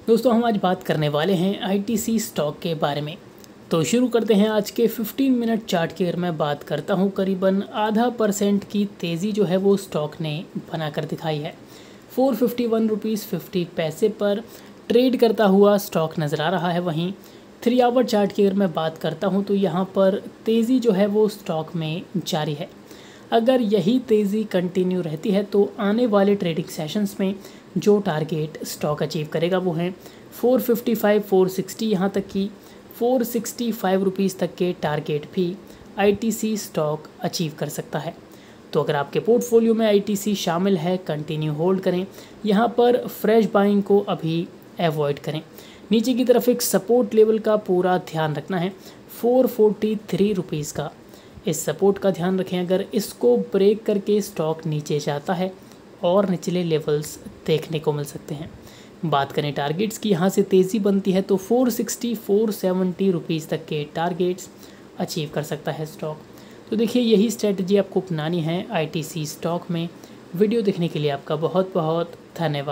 दोस्तों, हम आज बात करने वाले हैं आईटीसी स्टॉक के बारे में। तो शुरू करते हैं आज के 15 मिनट चार्ट की। अगर मैं बात करता हूँ, करीबन आधा परसेंट की तेज़ी जो है वो स्टॉक ने बनाकर दिखाई है। Four fifty one rupees fifty पैसे पर ट्रेड करता हुआ स्टॉक नज़र आ रहा है वहीं। थ्री आवर चार्ट की अगर मैं बात करता हूँ तो यहाँ पर तेज़ी जो है वो स्टॉक में जारी है। अगर यही तेज़ी कंटिन्यू रहती है तो आने वाले ट्रेडिंग सेशंस में जो टारगेट स्टॉक अचीव करेगा वो है 455 460 यहाँ तक कि 465 रुपीज़ तक के टारगेट भी आईटीसी स्टॉक अचीव कर सकता है। तो अगर आपके पोर्टफोलियो में आईटीसी शामिल है कंटिन्यू होल्ड करें। यहाँ पर फ्रेश बाइंग को अभी अवॉइड करें। नीचे की तरफ़ एक सपोर्ट लेवल का पूरा ध्यान रखना है फोर फोर्टी थ्री रुपीज़ का। इस सपोर्ट का ध्यान रखें। अगर इसको ब्रेक करके स्टॉक नीचे जाता है और निचले लेवल्स देखने को मिल सकते हैं। बात करें टारगेट्स की, यहाँ से तेज़ी बनती है तो 460 470 रुपीज़ तक के टारगेट्स अचीव कर सकता है स्टॉक। तो देखिए, यही स्ट्रेटजी आपको अपनानी है आईटीसी स्टॉक में। वीडियो देखने के लिए आपका बहुत बहुत धन्यवाद।